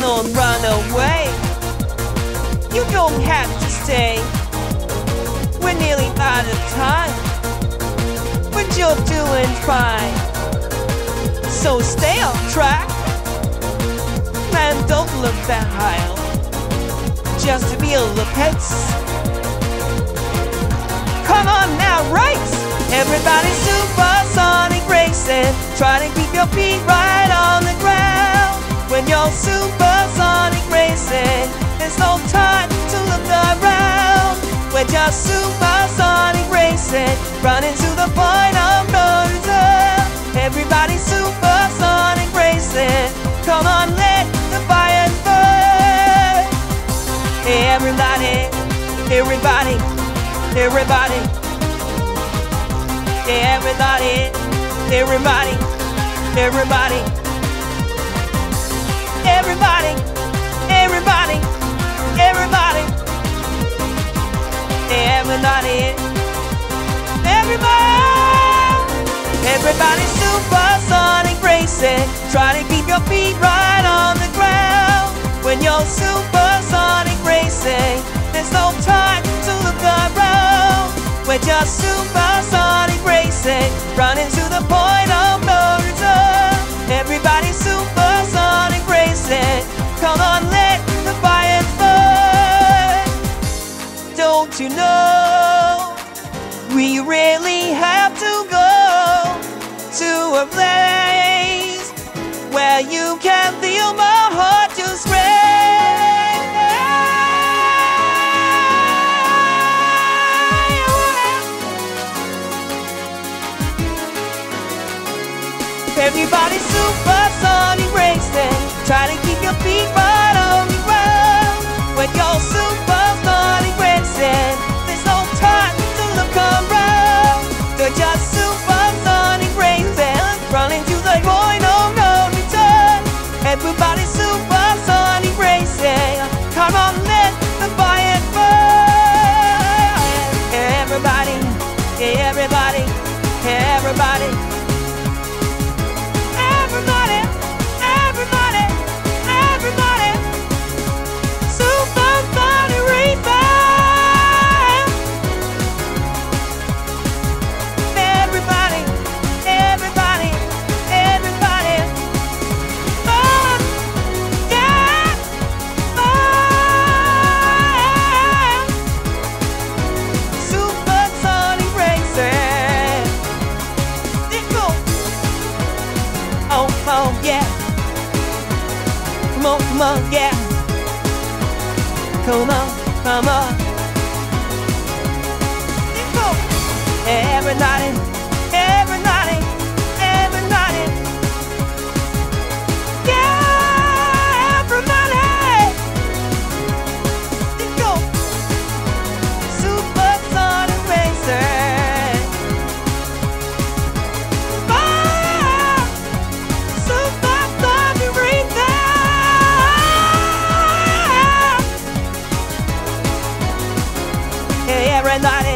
don't run away. You don't have to stay. We're nearly out of time, but you're doing fine. So stay on track and don't look behind. Just feel the pace. Come on now, right? Everybody supersonic racing. Try to keep your feet right on the ground. When you're racing, there's no time to look around. We're just supersonic racing, running to the point of no return. Everybody supersonic racing. Come on, let the fire burn. Everybody, everybody, everybody. Everybody, everybody, everybody. Everybody, everybody, Everybody supersonic racing. Try to keep your feet right on the ground. When you're supersonic racing, there's no time to look around. We're just supersonic racing, running to a place where you can feel my heart just Everybody supersonic racing, try to keep your feet everybody. Everybody, Come on, yeah. Come on, come on. Every night. night.